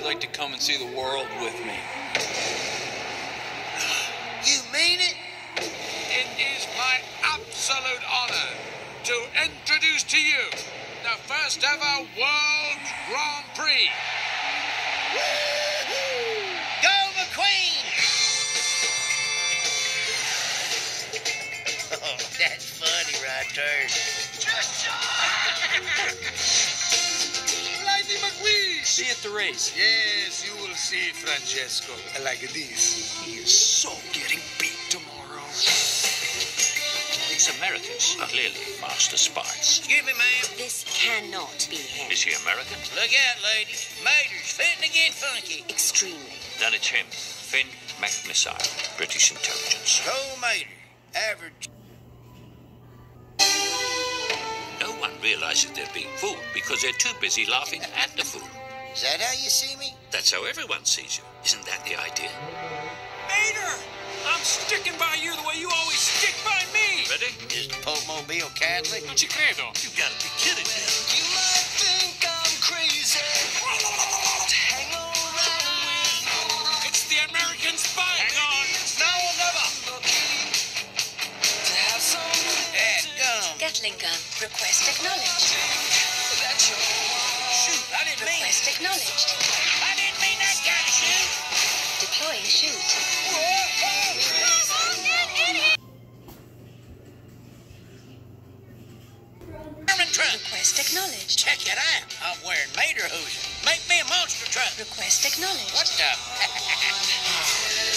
like to come and see the world with me? You mean it? It is my absolute honor to introduce to you the first ever World Grand Prix. Go McQueen! Oh, that's funny right there. See at the race. Yes, you will see, Francesco. Like this. He is so getting beat tomorrow. These Americans are ah. clearly master spies. Excuse me, ma'am. This cannot be him. Is he American? Look out, ladies. Mater's fitting to get funky. Extremely. Then it's him. Finn McMissile, British intelligence. Tow Mater. Average. No one realizes they're being fooled because they're too busy laughing at the fool. Is that how you see me? That's how everyone sees you. Isn't that the idea? Mater! I'm sticking by you the way you always stick by me! Ready? Is the Pope Mobile Catholic? Non ci credo. You gotta be kidding me. You might think I'm crazy. Hang around with It's the American spy. Hang on. No, never. To have some Gatling gun. Request acknowledged. Acknowledged. I didn't mean that kind of shoot. Deploying chute. Request acknowledged. Check it out. I'm wearing Mater. Make me a monster truck. Request acknowledged. What the?